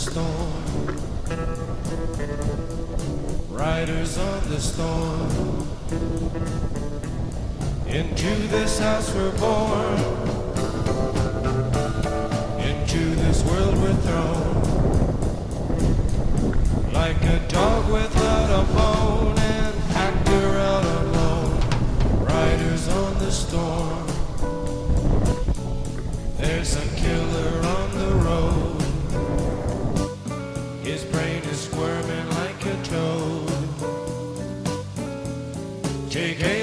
storm. Riders on the storm. Into this house we're born. Into this world we're thrown. Like a dog without a bone, an actor out alone. Riders on the storm. There's a Take a